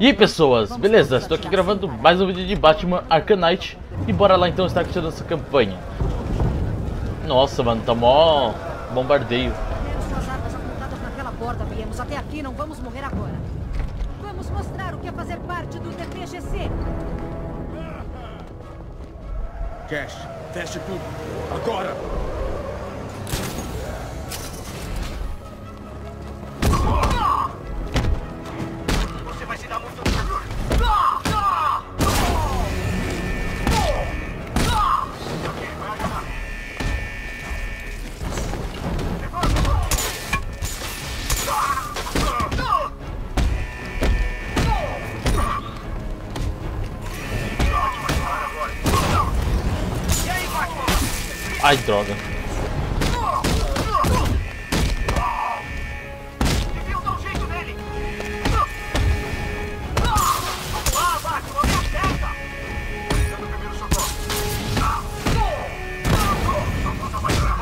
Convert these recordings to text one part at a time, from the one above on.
E aí pessoas, beleza? Estou aqui gravando mais um vídeo de Batman Arcanite E bora lá então estar curtindo essa campanha Nossa mano, tá mó bombardeio Temos suas armas apontadas naquela porta, viemos até aqui, não vamos morrer agora. Vamos mostrar o que é fazer parte do DPGC. Cash, feche tudo. Agora!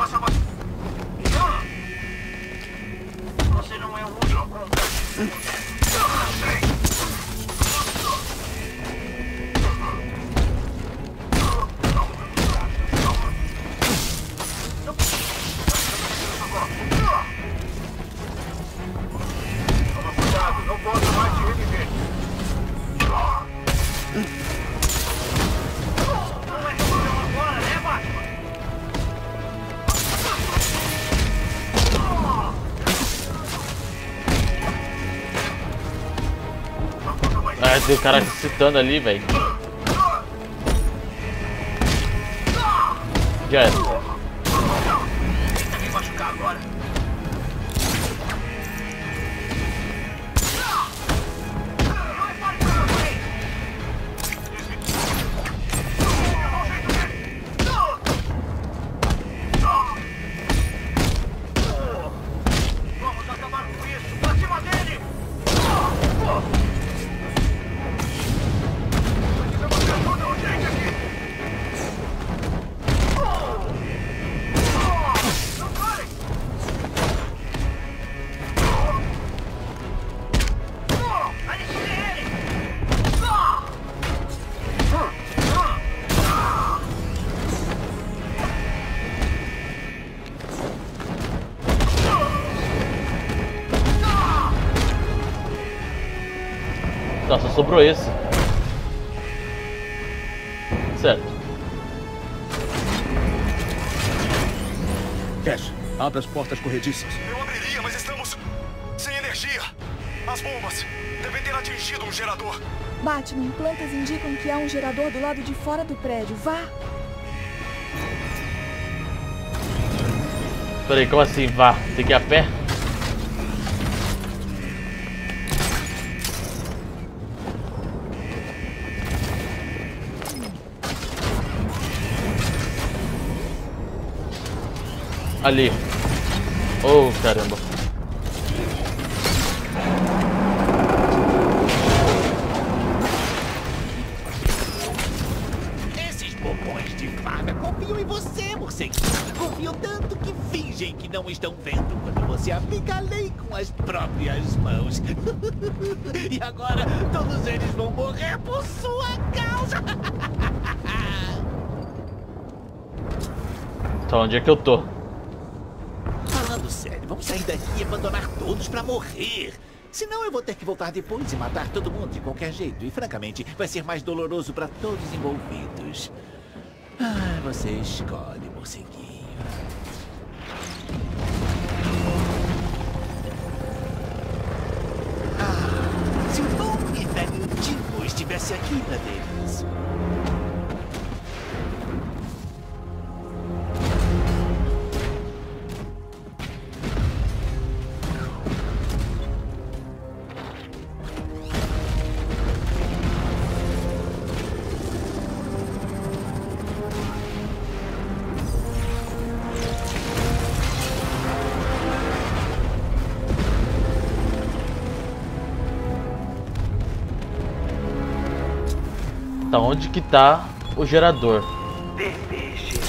Passa, Batman. Você não é o único. Tem o cara citando ali, velho. Já era Tá, só sobrou esse Certo Cash, abre as portas corrediças. Eu abriria, mas estamos sem energia. As bombas devem ter atingido um gerador. Batman, plantas indicam que há um gerador do lado de fora do prédio. Vá! Peraí, como assim? Vá, tem que ir a pé? Ali. Oh, caramba. Esses bobões de farda confiam em você, morceguinho. Confiam tanto que fingem que não estão vendo quando você aplica a lei com as próprias mãos. e agora todos eles vão morrer por sua causa. Tá, onde é que eu tô? Vamos sair daqui e abandonar todos pra morrer. Senão eu vou ter que voltar depois e matar todo mundo de qualquer jeito. E francamente, vai ser mais doloroso pra todos envolvidos. Ah, você escolhe, morceguinho. Ah, se o velho Timo estivesse aqui pra ver onde que tá o gerador? DPGC.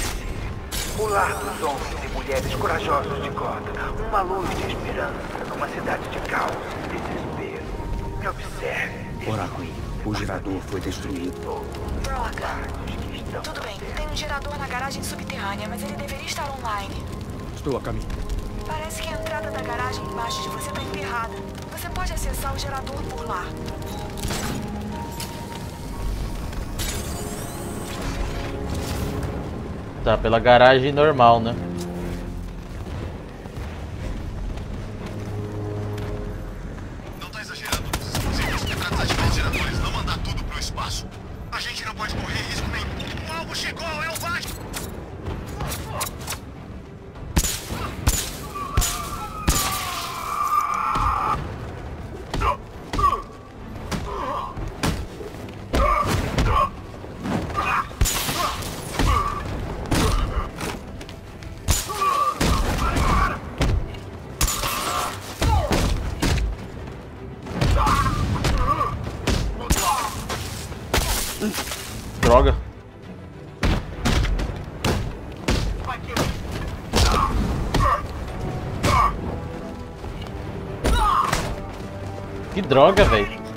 O lar dos homens e mulheres corajosos de Gotham. Uma luz de esperança numa cidade de caos e desespero. Me observe. Oráculo, o gerador foi destruído. Droga. Tudo bem, tem um gerador na garagem subterrânea, mas ele deveria estar online. Estou a caminho. Parece que a entrada da garagem embaixo de você está enterrada. Você pode acessar o gerador por lá. Tá, pela garagem normal, né? Droga, velho.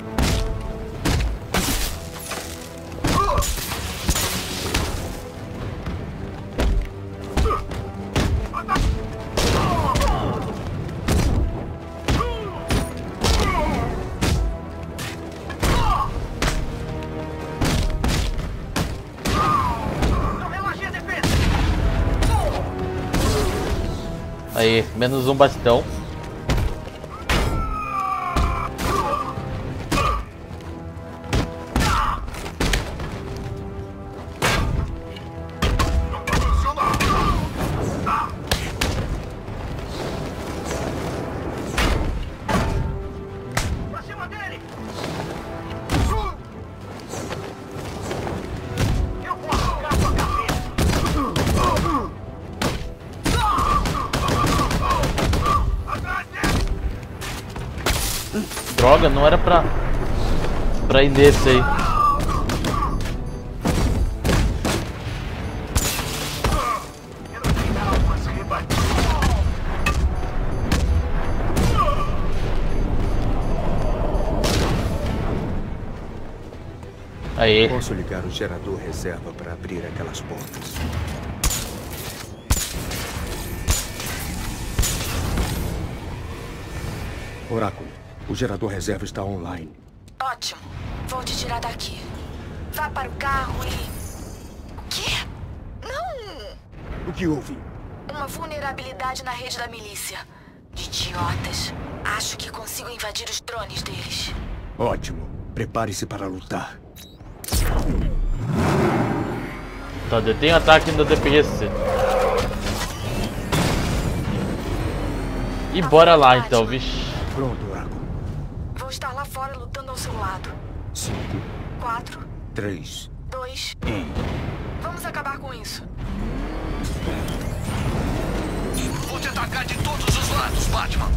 Aí, menos um bastão. Droga, não era pra. pra ir nesse aí. Aí. Posso ligar o gerador reserva para abrir aquelas portas. O gerador reserva está online. Ótimo. Vou te tirar daqui. Vá para o carro e. O quê? Não! O que houve? Uma vulnerabilidade na rede da milícia. Idiotas. Acho que consigo invadir os drones deles. Ótimo. Prepare-se para lutar. Tá, detém ataque no DPS. E bora lá então, vixe. Pronto, Oráculo. Vou estar lá fora lutando ao seu lado. Cinco, Quatro, três, dois. um. Vamos acabar com isso. Vou te atacar de todos os lados, Batman!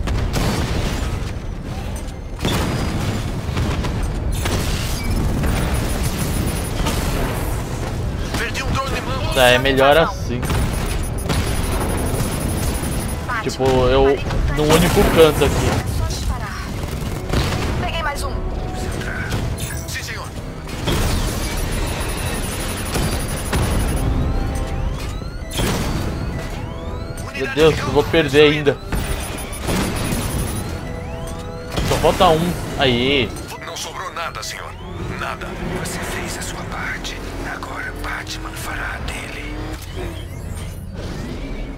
Perdi um drone mão. Tá, é melhor assim. Batman, Tipo, eu no único canto aqui. Deus, eu vou perder ainda. Só falta um. Aí. Não sobrou nada, senhor. Nada. Você fez a sua parte. Agora Batman fará a dele.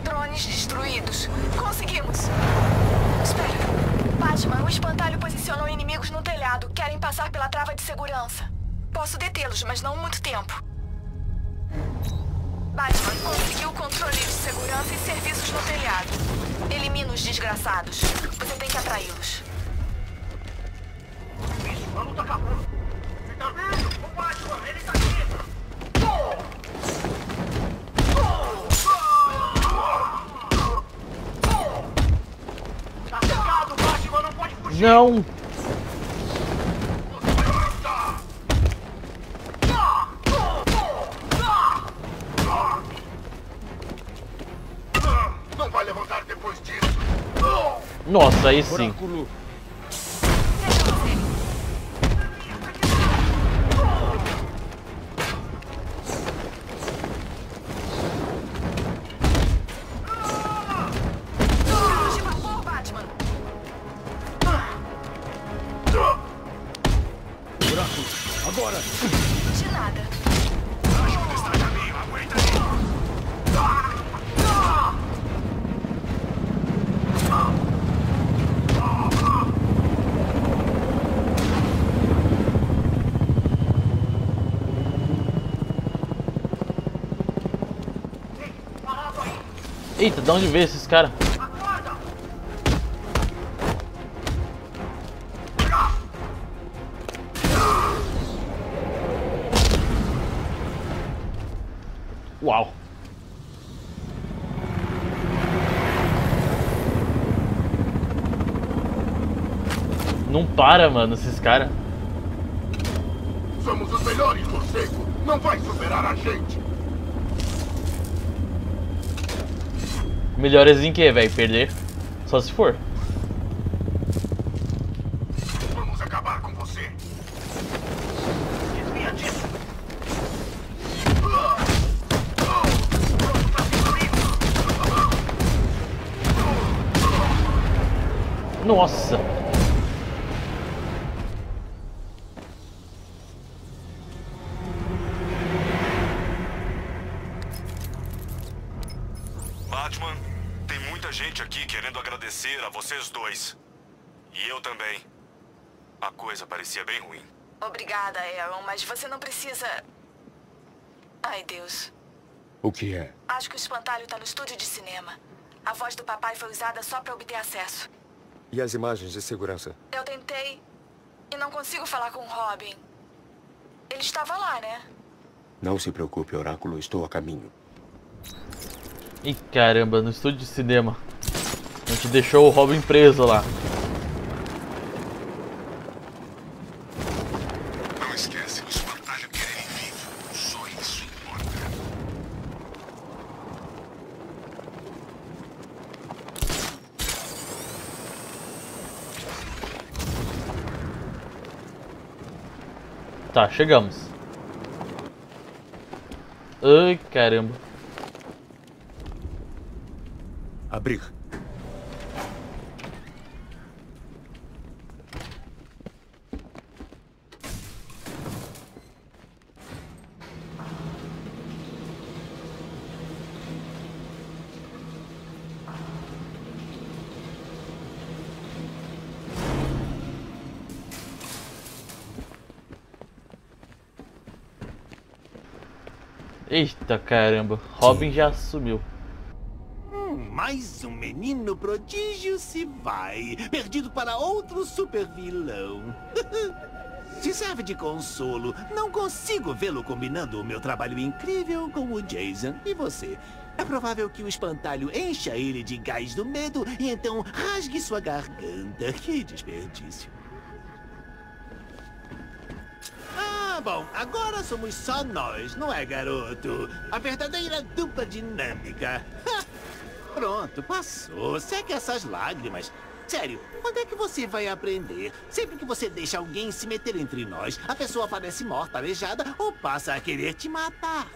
Drones destruídos. Conseguimos. Espera. Batman, o espantalho posicionou inimigos no telhado. Querem passar pela trava de segurança. Posso detê-los, mas não muito tempo. Batman conseguiu o controle de segurança e serviços no telhado. Elimina os desgraçados. Você tem que atraí-los. Isso, a luta acabou. Você tá vendo? O Batman, ele tá aqui! Tá cercado, Batman, não pode fugir! Não. Não vai levantar depois disso! Nossa, aí sim. De onde veio esses caras? Acorda! Uau. Não para, mano, esses caras. Somos os melhores, morcego! Não vai superar a gente! Melhores em que, velho? Perder? Só se for. Obrigada, Aaron, mas você não precisa. Ai, Deus. O que é? Acho que o espantalho tá no estúdio de cinema. A voz do papai foi usada só pra obter acesso. E as imagens de segurança? Eu tentei e não consigo falar com o Robin. Ele estava lá, né? Não se preocupe, Oráculo. Estou a caminho. Ih, caramba, no estúdio de cinema. A gente deixou o Robin preso lá. Não esquece, o espantalho quer ele vivo. Só isso importa. Chegamos. Ai, caramba. Abrir. Eita, caramba. Robin já sumiu. Mais um menino prodígio se vai, perdido para outro super vilão. Se serve de consolo, não consigo vê-lo combinando o meu trabalho incrível com o Jason e você. É provável que o espantalho encha ele de gás do medo e então rasgue sua garganta. Que desperdício. Bom, agora somos só nós, não é, garoto? A verdadeira dupla dinâmica. Pronto, passou. Segue essas lágrimas. Sério, quando é que você vai aprender? Sempre que você deixa alguém se meter entre nós, a pessoa parece morta, aleijada ou passa a querer te matar.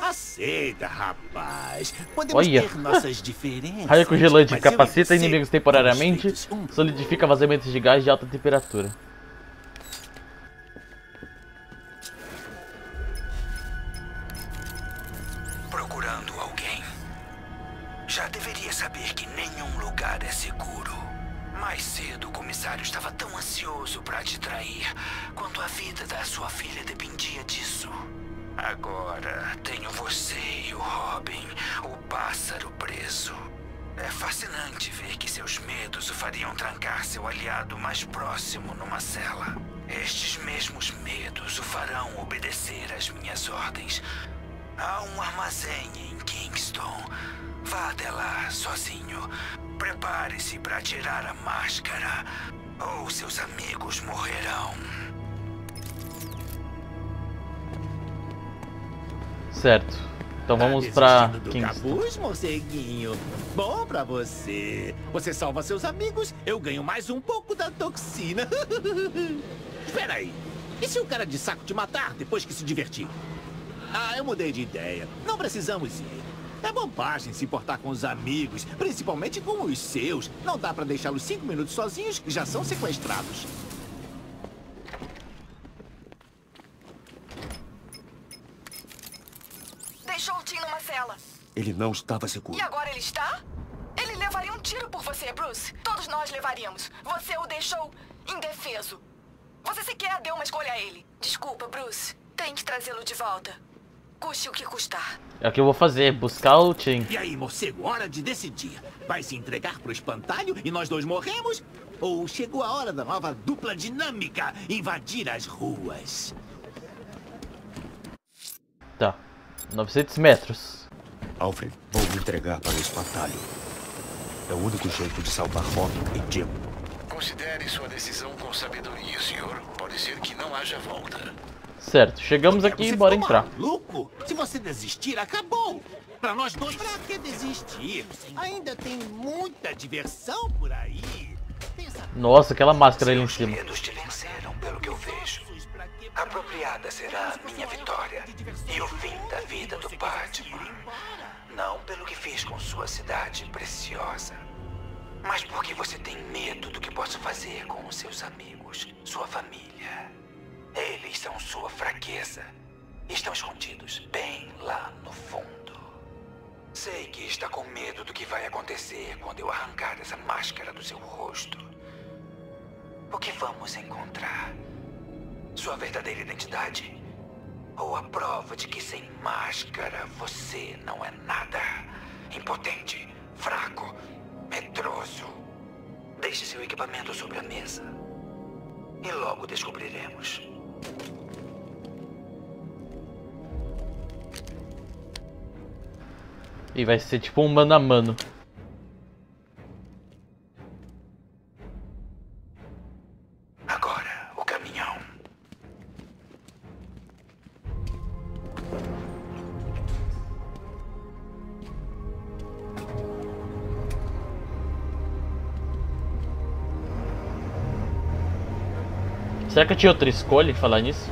Aceita, rapaz. Podemos Olha. ter nossas diferenças. Raio congelante capacita inimigos temporariamente, solidifica vazamentos de gás de alta temperatura. Agora tenho você e o Robin, o pássaro preso. É fascinante ver que seus medos o fariam trancar seu aliado mais próximo numa cela. Estes mesmos medos o farão obedecer às minhas ordens. Há um armazém em Kingston. Vá até lá sozinho. Prepare-se para tirar a máscara, ou seus amigos morrerão. Certo. Então Tá vamos pra desistindo do Kingston. capuz, morceguinho. Bom pra você. Você salva seus amigos, eu ganho mais um pouco da toxina. Espera aí. E se o cara de saco te matar depois que se divertir? Ah, eu mudei de ideia. Não precisamos ir. É bobagem se importar com os amigos, principalmente com os seus. Não dá pra deixá-los cinco minutos sozinhos que já são sequestrados. Deixou o Tim numa cela. Ele não estava seguro. E agora ele está? Ele levaria um tiro por você, Bruce. Todos nós levaríamos. Você o deixou indefeso. Você sequer deu uma escolha a ele. Desculpa, Bruce. Tem que trazê-lo de volta. Custe o que custar. É o que eu vou fazer, buscar o Tim. E aí, morcego, hora de decidir. Vai se entregar pro espantalho e nós dois morremos? Ou chegou a hora da nova dupla dinâmica invadir as ruas? Tá. 900 metros. Alfred, vou me entregar para o espantalho. É o único jeito de salvar Bob e Jim. Considere sua decisão com sabedoria, senhor. Pode ser que não haja volta. Certo, chegamos aqui e bora entrar. Maluco? Se você desistir, acabou. Pra nós dois, pra que desistir? Ainda tem muita diversão por aí. Pensa Nossa, aquela máscara ali em cima. medos te venceram, pelo que eu vejo. Apropriada será a minha vitória e o fim da vida do Batman. Não pelo que fiz com sua cidade preciosa, mas porque você tem medo do que posso fazer com os seus amigos, sua família. Eles são sua fraqueza. Estão escondidos bem lá no fundo. Sei que está com medo do que vai acontecer quando eu arrancar essa máscara do seu rosto. O que vamos encontrar? Sua verdadeira identidade? Ou a prova de que sem máscara você não é nada? Impotente, fraco, medroso. Deixe seu equipamento sobre a mesa. E logo descobriremos. E vai ser tipo um mano a mano. Será que eu tinha outra escolha em falar nisso?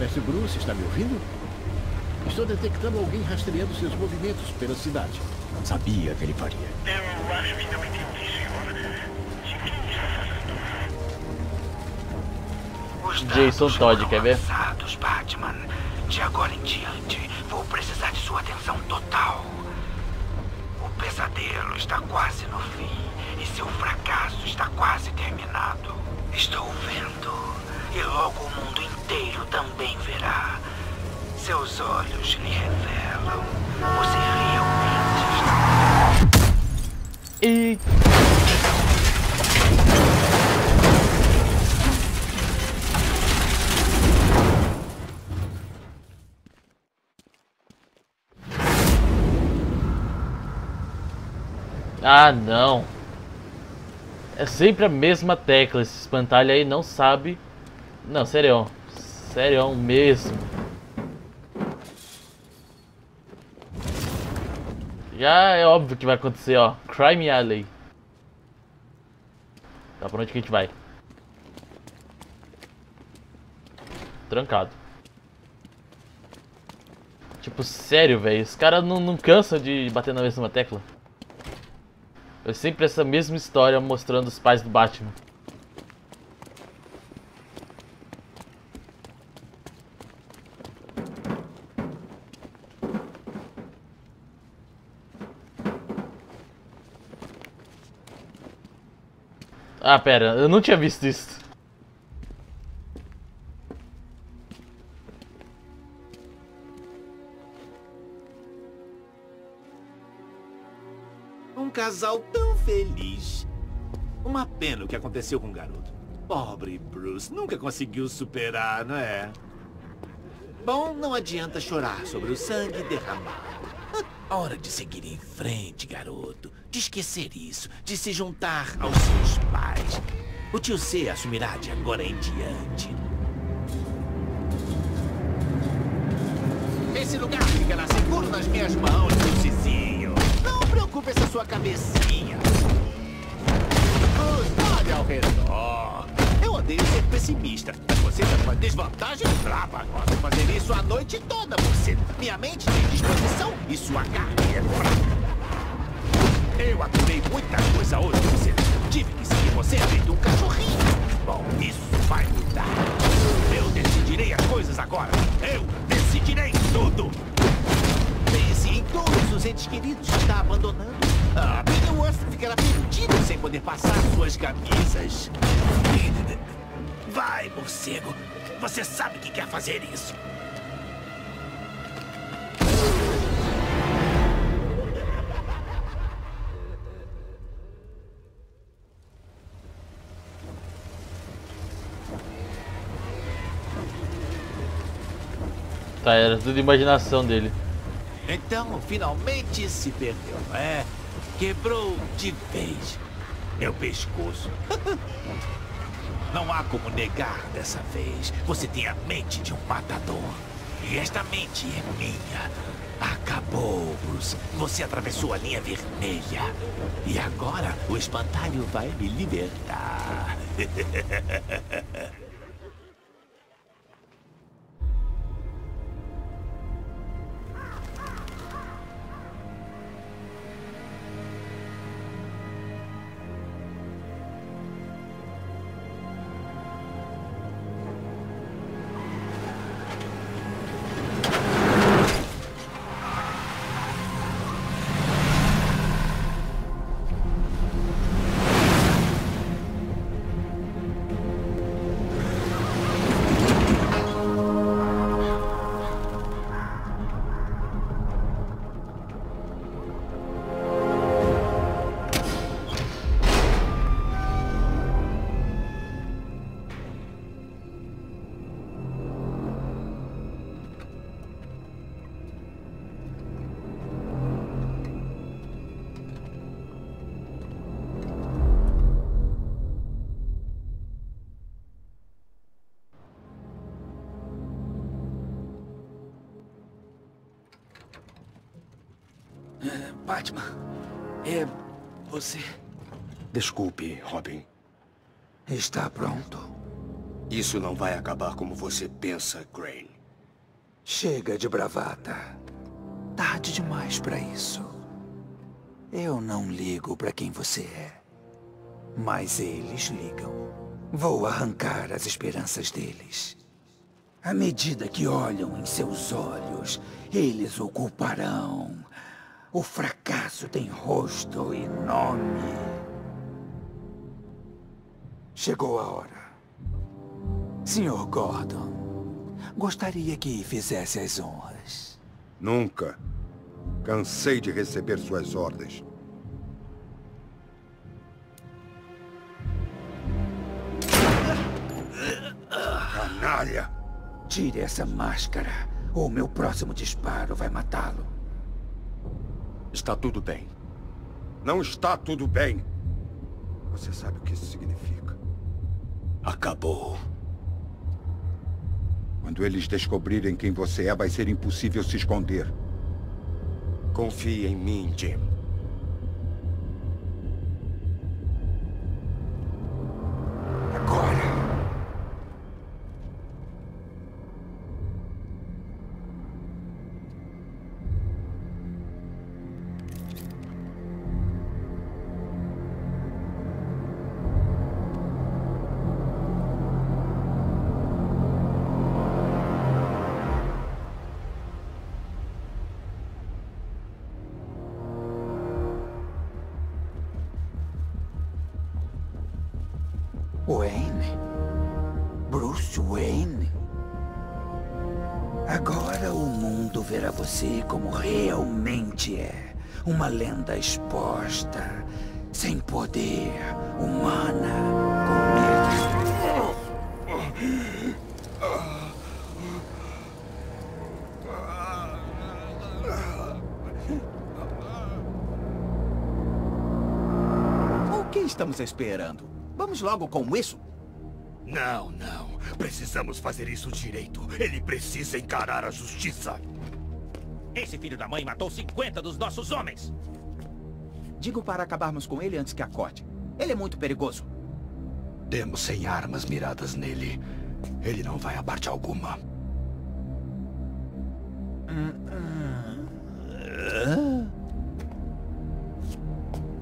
Mestre Bruce, está me ouvindo? Estou detectando alguém rastreando seus movimentos pela cidade. Sabia que ele faria. Eu acho que não entendi, senhor. De quem está falando? Os Jason Todd, quer ver? lançados, Batman. De agora em diante, vou precisar de sua atenção total. O pesadelo está quase no fim e seu fracasso está quase terminado. Estou vendo e logo o mundo inteiro também verá. Seus olhos lhe revelam. Você realmente está E Ah, não. É sempre a mesma tecla. Esse espantalho aí não sabe. Não, sério. Sério mesmo. Já é óbvio que vai acontecer, ó. Crime Alley. Tá, pra onde que a gente vai? Trancado. Tipo, sério, velho. Os caras não, não cansam de bater na mesma tecla. É sempre essa mesma história mostrando os pais do Batman. Ah, pera, eu não tinha visto isso. Casal tão feliz. Uma pena o que aconteceu com o garoto. Pobre Bruce, nunca conseguiu superar, não é? Bom, não adianta chorar sobre o sangue derramado. Hora de seguir em frente, garoto. De esquecer isso, de se juntar aos seus pais. O tio C assumirá de agora em diante. Esse lugar ficará seguro nas minhas mãos. Não preocupe essa sua cabecinha. Olha ao redor. Eu odeio ser pessimista, mas você está numa desvantagem agora. Vou fazer isso a noite toda, você. Minha mente tem disposição e sua carne é fraca. Eu aturei muita coisa hoje, você. Tive que seguir você feito um cachorrinho. Bom, isso vai mudar. Eu decidirei as coisas agora. Eu decidirei tudo todos os entes queridos está abandonando. Ah, A Beetleworth ficará perdida sem poder passar suas camisas. Vai, morcego. Você sabe que quer fazer isso. Tá, era tudo imaginação dele. Então, finalmente se perdeu, é? Quebrou de vez meu pescoço. Não há como negar dessa vez. Você tem a mente de um matador. E esta mente é minha. Acabou, Bruce. Você atravessou a linha vermelha. E agora o espantalho vai me libertar. Batman, é você. Desculpe, Robin. Está pronto. Isso não vai acabar como você pensa, Crane. Chega de bravata. Tarde demais para isso. Eu não ligo para quem você é. Mas eles ligam. Vou arrancar as esperanças deles. À medida que olham em seus olhos, eles o culparão. O fracasso tem rosto e nome. Chegou a hora. Senhor Gordon, gostaria que fizesse as honras. Nunca. Cansei de receber suas ordens. Canalha! Tire essa máscara, ou meu próximo disparo vai matá-lo. Está tudo bem. Não está tudo bem. Você sabe o que isso significa. Acabou. Quando eles descobrirem quem você é, vai ser impossível se esconder. Confie em mim, Jim. Uma lenda exposta, sem poder, humana, com medo. O que estamos esperando? Vamos logo com isso? Não, não. Precisamos fazer isso direito. Ele precisa encarar a justiça. Esse filho da mãe matou 50 dos nossos homens. Digo para acabarmos com ele antes que acorde. Ele é muito perigoso. Temos 100 armas miradas nele. Ele não vai a parte alguma.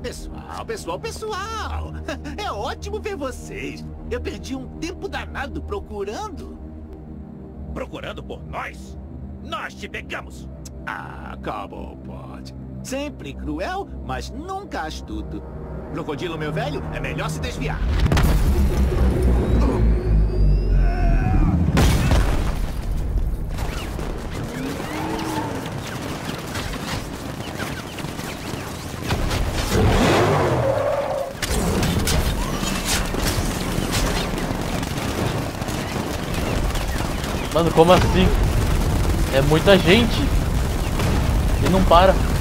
Pessoal, pessoal, pessoal! É ótimo ver vocês. Eu perdi um tempo danado procurando. Procurando por nós? Nós te pegamos. Ah, Cobblepot. Sempre cruel, mas nunca astuto. Crocodilo, meu velho, é melhor se desviar. Mano, como assim? É muita gente. E não para.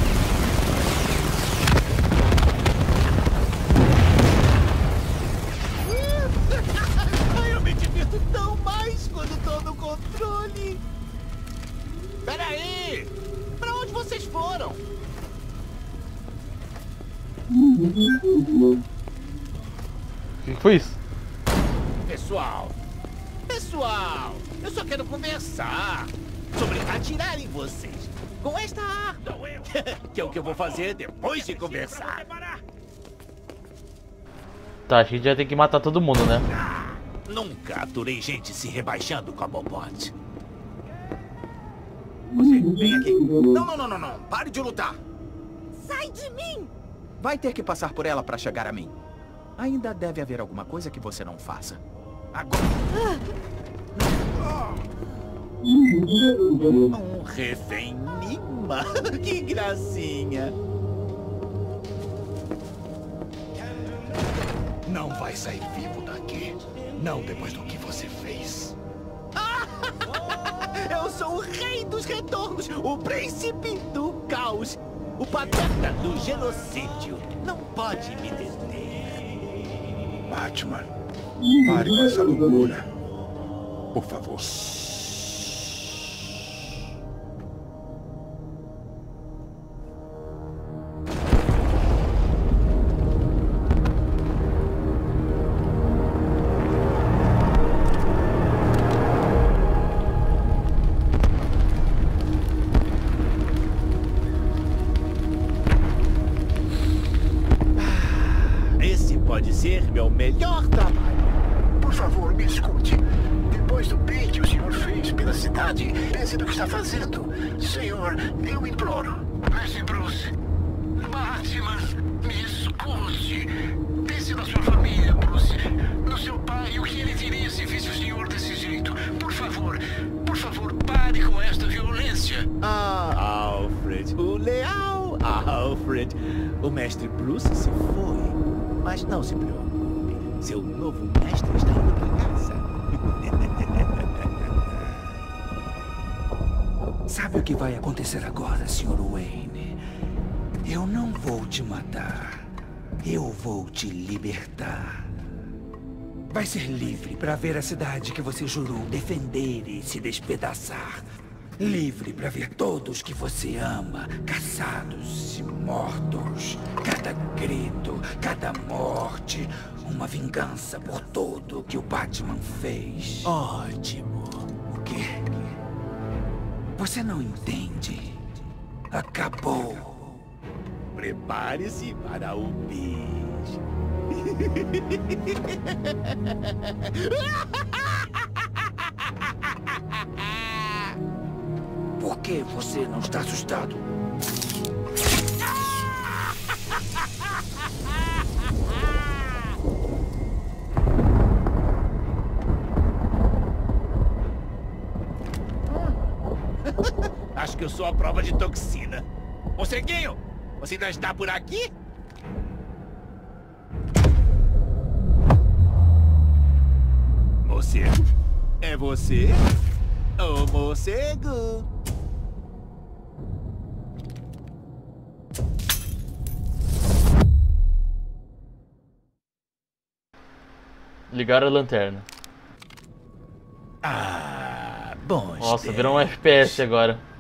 Depois de conversar. Tá, a gente vai ter que matar todo mundo, né? Nunca aturei gente se rebaixando com a Bobot. Você, vem aqui. Não, não, não, não, não. Pare de lutar. Sai de mim! Vai ter que passar por ela para chegar a mim. Ainda deve haver alguma coisa que você não faça. Agora. Um refém Nima. Que gracinha. Não vai sair vivo daqui. Não depois do que você fez. Eu sou o rei dos retornos, o príncipe do caos, o pateta do genocídio. Não pode me deter. Batman, pare com essa loucura. Por favor. Melhor trabalho. Por favor, me escute. Depois do bem que o senhor fez pela cidade, pense no que está fazendo. Senhor, eu imploro. Mestre Bruce. Batman, me escute. Pense na sua família, Bruce. No seu pai, o que ele diria se visse o senhor desse jeito. Por favor, por favor, pare com esta violência. Ah, Alfred, o leal Alfred. O mestre Bruce se foi. Mas não se preocupe. Seu novo mestre está para casa. Sabe o que vai acontecer agora, Sr. Wayne? Eu não vou te matar. Eu vou te libertar. Vai ser livre para ver a cidade que você jurou defender e se despedaçar. Livre para ver todos que você ama caçados e mortos. Cada grito, cada morte, uma vingança por tudo que o Batman fez. Ótimo. O quê? Você não entende? Acabou. Prepare-se para o beijo. Por que você não está assustado? Acho que eu sou a prova de toxina. Morceguinho, você ainda está por aqui? Morcego? É você? Ô, morcego! Ligaram a lanterna. Ah, bom. Nossa, virou um FPS agora.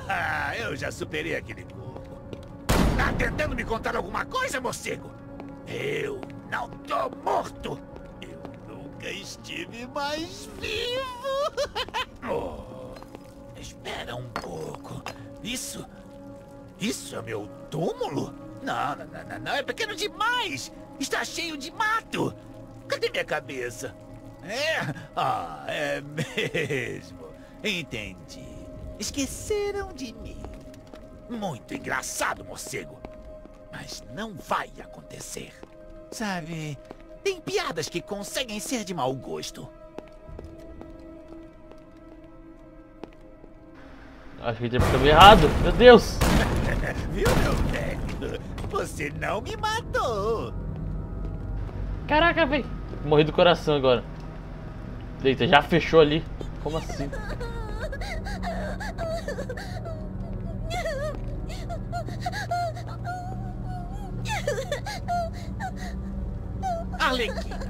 Eu já superei aquele corpo. Tá tentando me contar alguma coisa, morcego? Eu não tô morto. Eu nunca estive mais vivo. oh, espera um pouco. Isso... Isso é meu túmulo? Não, não, não, não. É pequeno demais. Está cheio de mato. Cadê minha cabeça? É? Ah, é mesmo. Entendi. Esqueceram de mim. Muito engraçado, morcego. Mas não vai acontecer. Sabe, tem piadas que conseguem ser de mau gosto. Acho que caminho errado. Meu Deus. Viu, meu velho? Você não me matou. Caraca, velho. Morri do coração agora. Eita, já fechou ali. Como assim? Arlequina,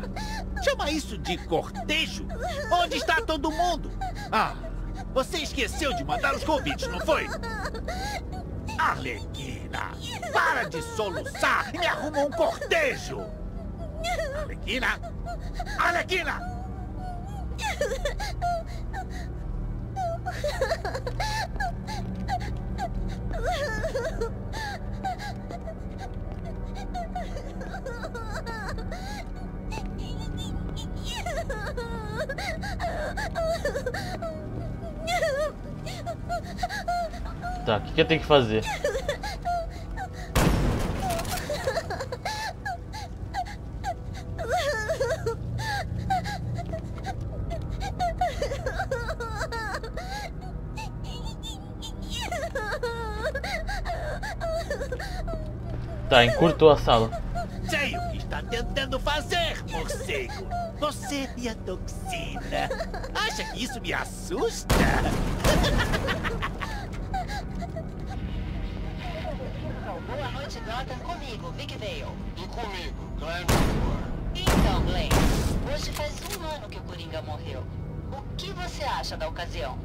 chama isso de cortejo? Onde está todo mundo? Ah, você esqueceu de mandar os convites, não foi? Arlequina, para de soluçar e me arruma um cortejo! Arlequina! Arlequina! Tá, o que, que eu tenho que fazer? Tá, encurtou a sala. Sei o que está tentando fazer, morcego. Você e a toxina. Acha que isso me assusta? Boa noite, Gotham. Comigo, Vic Vale. E comigo, Glenn. Então, Glenn, hoje faz um ano que o Coringa morreu. O que você acha da ocasião?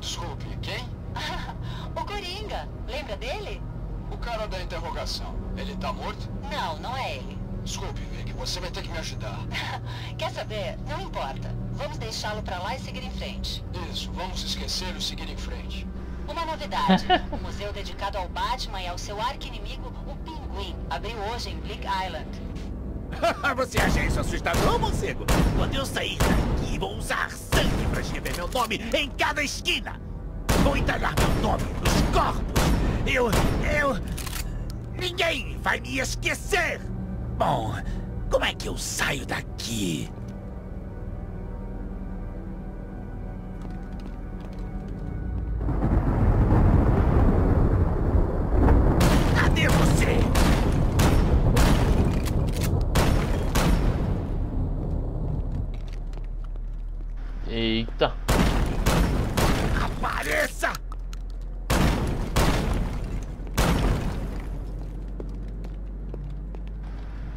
Desculpe, quem? o Coringa. Lembra dele? O cara da interrogação. Ele tá morto? Não, não é ele. Desculpe, Vic, você vai ter que me ajudar. Quer saber? Não importa. Vamos deixá-lo pra lá e seguir em frente. Isso, vamos esquecer e seguir em frente. Uma novidade. o museu dedicado ao Batman e ao seu arqui-inimigo, o Pinguim, abriu hoje em Bleak Island. Você acha isso assustador, morcego? Quando eu sair daqui, vou usar sangue pra escrever meu nome em cada esquina. Vou entalhar meu nome nos corpos. Eu... eu... Ninguém vai me esquecer! Bom, como é que eu saio daqui?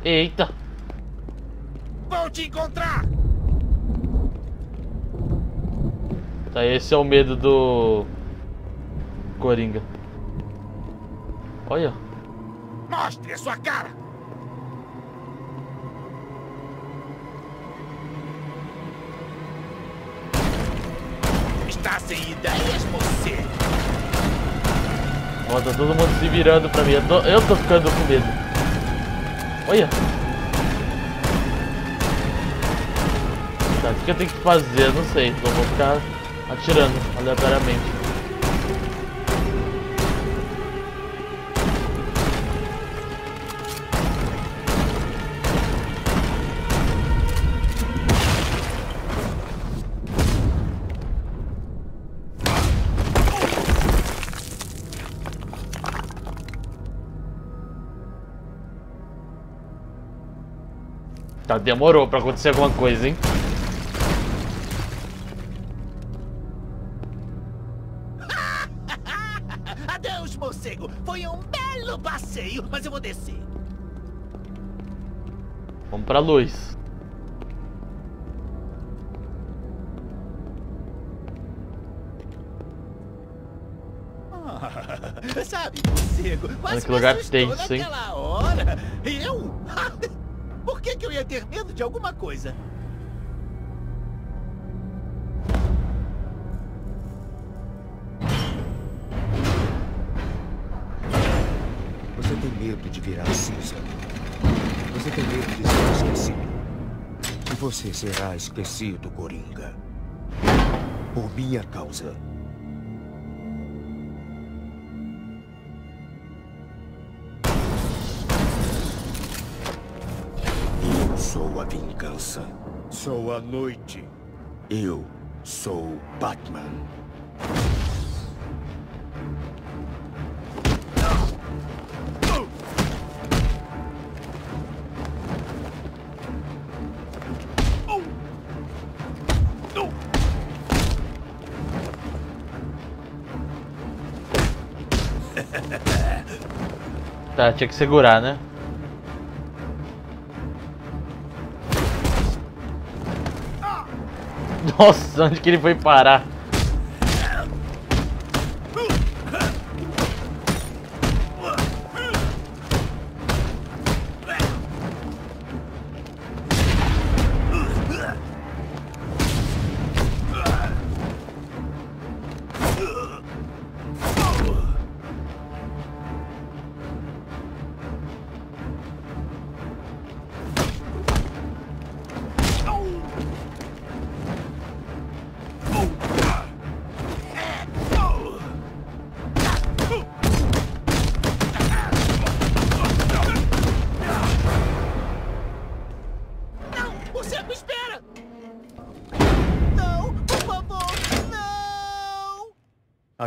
Eita. Vou te encontrar! Tá, esse é o medo do Coringa. Olha. Mostre a sua cara! Está sem ideias, você? Ó, tá todo mundo se virando pra mim. Eu tô, eu tô ficando com medo. Olha. Tá, o que eu tenho que fazer? Não sei. Então vou ficar atirando aleatoriamente. Demorou pra acontecer alguma coisa, hein? Adeus, morcego! Foi um belo passeio, mas eu vou descer. Vamos pra luz. Ah, sabe, morcego, quase que lugar tenso, hein? hora. Eu? Por que, que eu ia ter medo de alguma coisa? Você tem medo de virar cinza. Você tem medo de ser esquecido. E você será esquecido, Coringa. Por minha causa. sou a vingança. Sou a noite. Eu sou Batman. Tá, tinha que segurar, né? Nossa, onde que ele foi parar?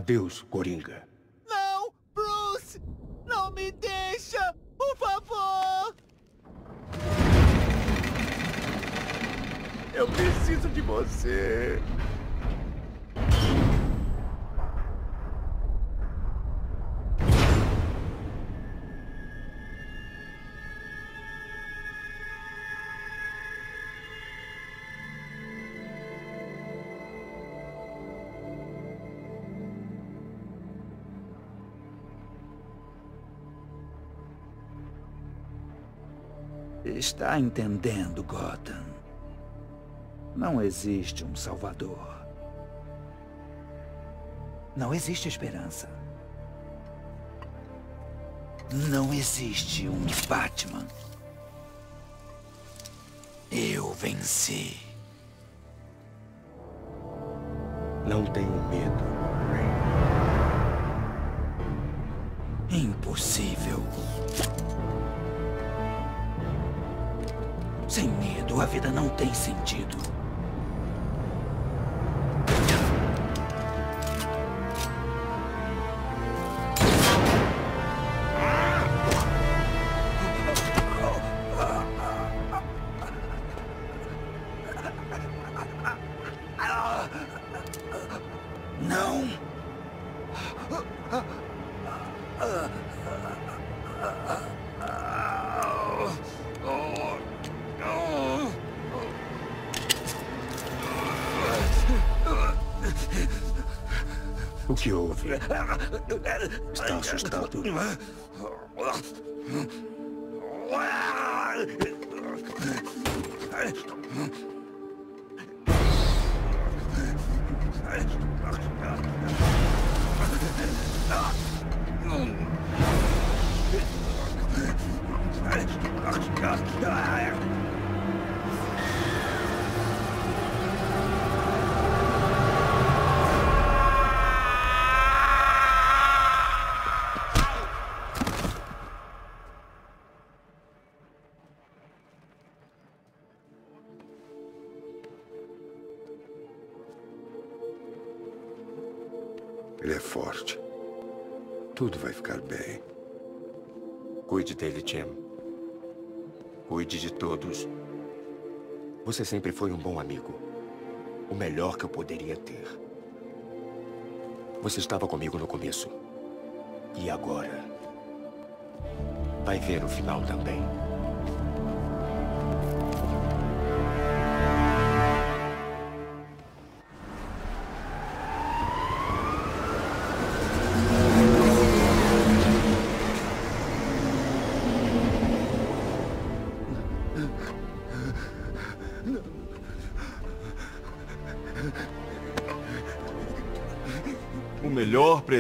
Adeus, Coringa. Não, Bruce! Não me deixa, por favor! Eu preciso de você. Está entendendo, Gotham? Não existe um salvador. Não existe esperança. Não existe um Batman. Eu venci. Não tenho medo, Impossível. Sem medo, a vida não tem sentido. Está assustado? Ele é forte. Tudo vai ficar bem. Cuide dele, Jim. Cuide de todos. Você sempre foi um bom amigo. O melhor que eu poderia ter. Você estava comigo no começo. E agora? Vai ver o final também.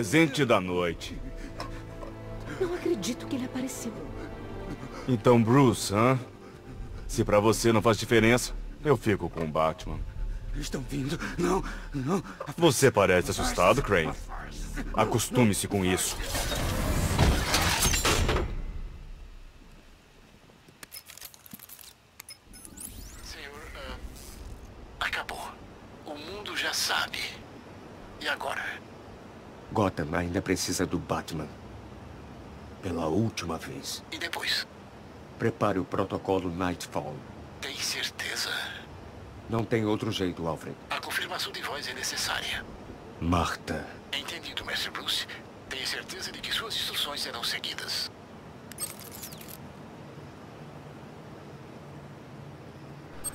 Presente da noite. Não acredito que ele apareceu. Então, Bruce, hã? Se pra você não faz diferença, eu fico com o Batman. Estão vindo. Não, não. Você parece assustado, Crane. Acostume-se com isso. ainda precisa do Batman. Pela última vez. E depois? Prepare o protocolo Nightfall. Tem certeza? Não tem outro jeito, Alfred. A confirmação de voz é necessária. Marta. Entendido, Mestre Bruce. Tenha certeza de que suas instruções serão seguidas.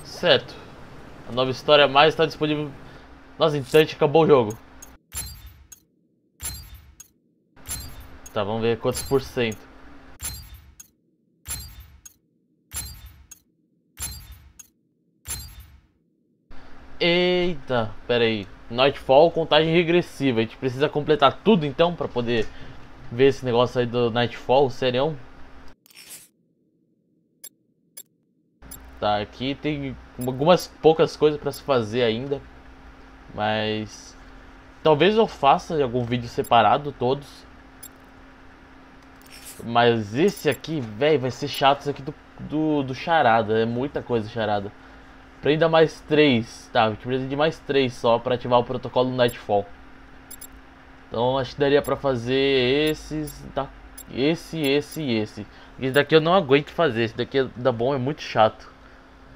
Certo. A nova história mais está disponível. Nossa, instante acabou o jogo. Tá, vamos ver quantos por cento. Eita, pera aí. Nightfall, contagem regressiva. A gente precisa completar tudo então para poder ver esse negócio aí do Nightfall, serião. Tá, aqui tem algumas poucas coisas para se fazer ainda. Mas talvez eu faça algum vídeo separado todos. Mas esse aqui, velho, vai ser chato esse aqui do, do, do charada. É muita coisa charada. Prenda mais 3. Tá, a gente precisa de mais 3 só para ativar o protocolo Nightfall. Então acho que daria pra fazer esses. Tá? Esse, esse e esse. Esse daqui eu não aguento fazer. Esse daqui da bom é muito chato.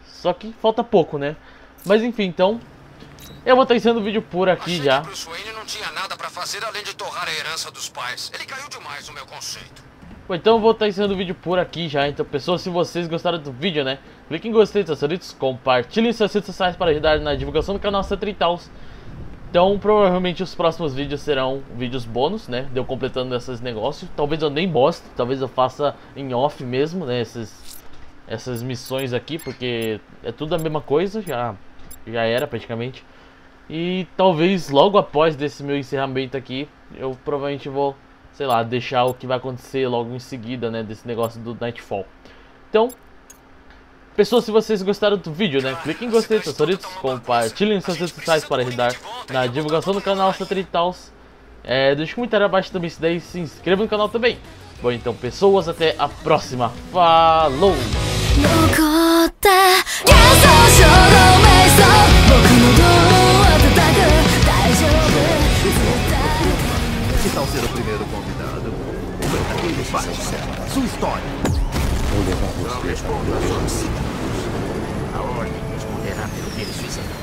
Só que falta pouco, né? Mas enfim, então. Eu vou estar ensinando o vídeo por aqui Achei já. Bruce Wayne não tinha nada pra fazer além de torrar a herança dos pais. Ele caiu demais no meu conceito. Bom, então eu vou estar ensinando o vídeo por aqui já. Então, pessoas, se vocês gostaram do vídeo, né? Clique em gostei, seus favoritos, compartilhem suas redes sociais para ajudar na divulgação do canal Cetritaus. Então, provavelmente os próximos vídeos serão vídeos bônus, né? Deu completando esses negócios. Talvez eu nem mostre, talvez eu faça em off mesmo, né? Essas missões aqui, porque é tudo a mesma coisa, já, já era praticamente. E talvez logo após desse meu encerramento aqui, eu provavelmente vou, sei lá, deixar o que vai acontecer logo em seguida, né? Desse negócio do Nightfall. Então, Pessoas, se vocês gostaram do vídeo, né? Clique em gostei, seus favoritos, compartilhem suas redes sociais para ajudar na divulgação do canal Satellitals. É, deixa um comentário abaixo também se daí se inscreva no canal também. Bom, então, pessoas, até a próxima. Falou! Que tal ser o primeiro faz sua história. Vou levar você. Não responda a. A ordem responderá pelo que eles fizeram.